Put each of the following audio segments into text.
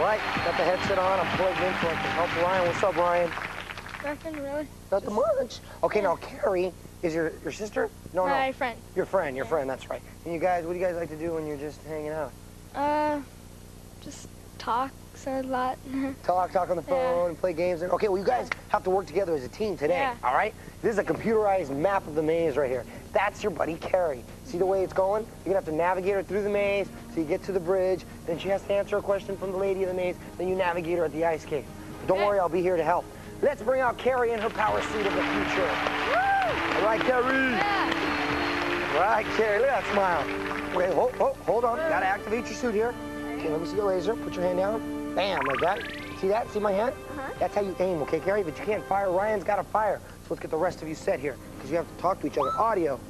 Right, got the headset on. I'm plugged in so I can help Ryan. What's up, Ryan? Nothing really. Nothing much. Okay, now Carrie is your your sister? No, no. My friend. Your friend, your friend. That's right. And you guys, what do you guys like to do when you're just hanging out? Uh, just talk a lot. Talk, talk on the phone, and play games. Okay, well, you guys have to work together as a team today. Yeah. All right. This is a computerized map of the maze right here. That's your buddy Carrie. See the way it's going? You're gonna have to navigate her through the maze so you get to the bridge. Then she has to answer a question from the lady of the maze. Then you navigate her at the ice cave. Don't Okay. worry, I'll be here to help. Let's bring out Carrie in her power suit of the future. All right, Carrie. Yeah. Right, Carrie, look at that smile. Wait, hold, hold, hold on. Gotta activate your suit here. Okay, let me see the laser. Put your hand down. Bam, like that. See that? See my hand? Uh-huh. That's how you aim, okay, Carrie? But you can't fire. Ryan's got to fire. So let's get the rest of you set here, because you have to talk to each other. Audio,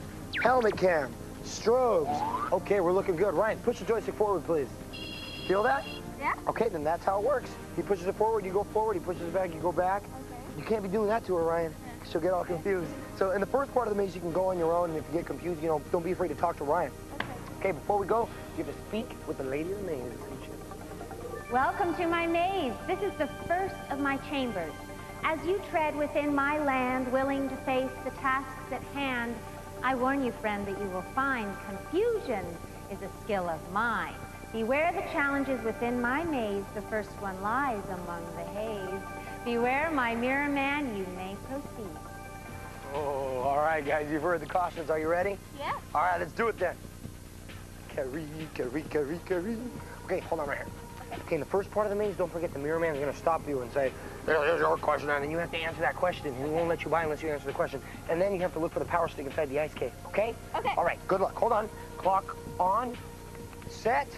helmet cam, strobes. Okay, we're looking good. Ryan, push the joystick forward, please. Feel that? Yeah. Okay, then that's how it works. He pushes it forward, you go forward. He pushes it back, you go back. Okay. You can't be doing that to her, Ryan. 'cause She'll get all confused. So in the first part of the maze, you can go on your own, and if you get confused, you know, don't be afraid to talk to Ryan. Okay, before we go, you have to speak with the lady of the maze. Welcome to my maze. This is the first of my chambers. As you tread within my land, willing to face the tasks at hand, I warn you, friend, that you will find confusion is a skill of mine. Beware the challenges within my maze. The first one lies among the haze. Beware my mirror man, you may proceed. Oh, all right, guys, you've heard the cautions. Are you ready? Yeah. All right, let's do it then. Carrie, Carrie, Carrie, Carrie. Okay, hold on right here. Okay, in the first part of the maze, don't forget the mirror man is going to stop you and say, "There- there's your question, and then you have to answer that question. He won't let you by unless you answer the question. And then you have to look for the power stick inside the ice cave, okay? Okay. All right, good luck. Hold on. Clock on, set,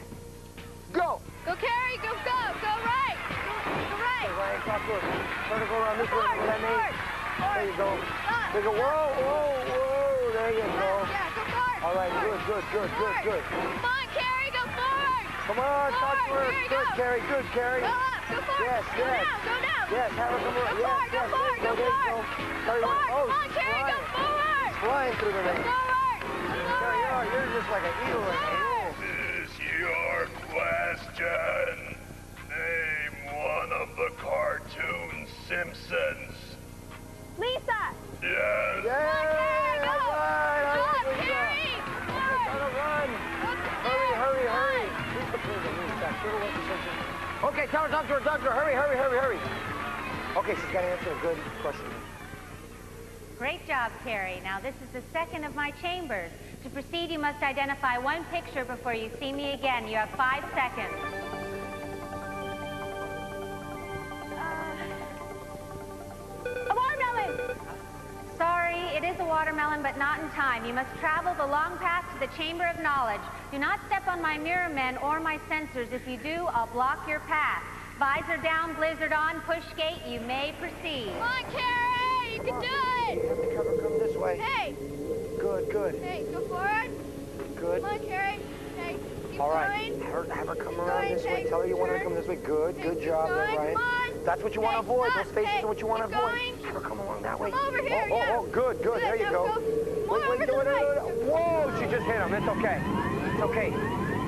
go. Go, Carrie. Go, go. Go right. Go, go right. Ryan, talk to her. Try to go around this way. That maze. There you go. There you go. Whoa, whoa, whoa. There you go. Yeah, go forward. All right, forward. good, good, good, good, good. Come on, Carrie. Go forward. Come on, talk to her. Forward, there Good, go. Carrie, good, Carrie. Go up. Go forward. Yes, go yes. down. Go down. Yes, have her come around. Go Yes, forward, go forward, go go, forward. go. Carrie, Forward. oh, Come on, she's oh, Carrie. Go flying. forward. Flying through the maze. Forward. Carrie, you are, you're just like an eagle. in the air. Is your question? Okay, tell her, talk to her, talk to her. Hurry, hurry, hurry, hurry. Okay, she's got to answer a good question. Great job, Carrie. Now, this is the second of my chambers. To proceed, you must identify one picture before you see me again. You have five seconds. Watermelon, but not in time. You must travel the long path to the Chamber of Knowledge. Do not step on my mirror men or my sensors. If you do, I'll block your path. Visor down, blizzard on, push gate, you may proceed. Come on, Carrie. You can do it. You have to cover, come this way. Hey. Good, good, Hey, go forward. good. Come on, Carrie. Hey, keep All right, going. have her, have her come Keep around going, this way. Tell her you want her to come this way. Good, Hey, good job going, there, come on. That's what you want to avoid. Those spaces Hey, are what you want to avoid. going. Have her come along that way. Come over here, oh, oh, yeah. oh, good, good. Good, There you go. go Wait, wait, to do the Whoa, she just hit him. It's okay. It's okay.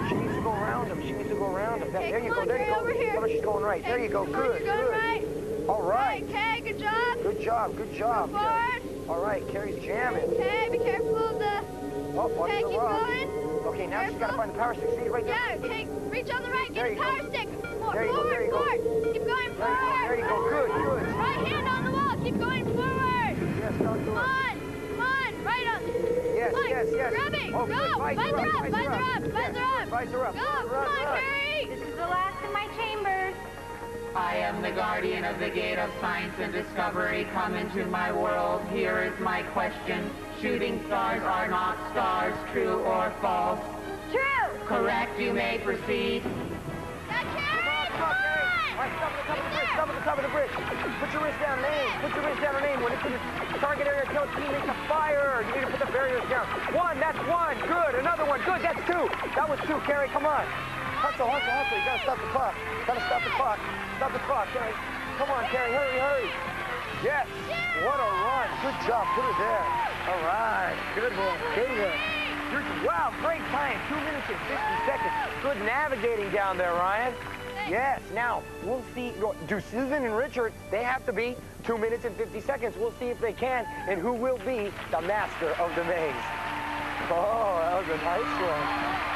She needs to go around him. She needs to go around him. Okay, there you go. on, there you go. over here. Her she's going right. There you go. Good, good. right. All right. Okay, good job. Good job. Good job. Forward. All right, Carrie's jamming. Okay, be careful of the... Oh, watch Okay, the keep rock. going. Okay, now she's got to find the power stick. See, right there. Yeah, take, reach on the right. Get you the power go. stick. More, There you go, forward, there you go. forward. Keep going There you go. forward. There you go. Good, good. Right hand on the wall. Keep going forward. Yes, talk to Come her. on. Come on. Right on. Yes, Come on. yes, yes. Grab it. Oh, Go. good. Vise Vise her her up. up. Vise up. Yes, Vise up. Vise up. Go. Run, Come run, on, run. Carrie. This is the last of my chambers. I am the guardian of the gate of science and discovery. Come into my world. Here is my question. Shooting stars are not stars, true or false? True. Correct, you may proceed. Stop at the top of the bridge. Put your wrist down and. Put your wrist down and aim. When it's in the target area, tell teammates to fire. You need to put the barriers down. One, that's one. Good. Another one. Good. That's two. That was two, Carrie. Come on. Hustle, hustle, hustle. You gotta stop the clock. Gotta stop the clock. Stop the clock, Carrie. Come on, Carrie. Hurry, hurry. Yes. What a run. Good job. Put her there. All right. Good one. Good one. Wow, great time. Two minutes and 50 seconds. Good navigating down there, Ryan. Yes. Now, we'll see. Do Susan and Richard, they have to be 2 minutes and 50 seconds. We'll see if they can and who will be the master of the maze. Oh, that was a nice one.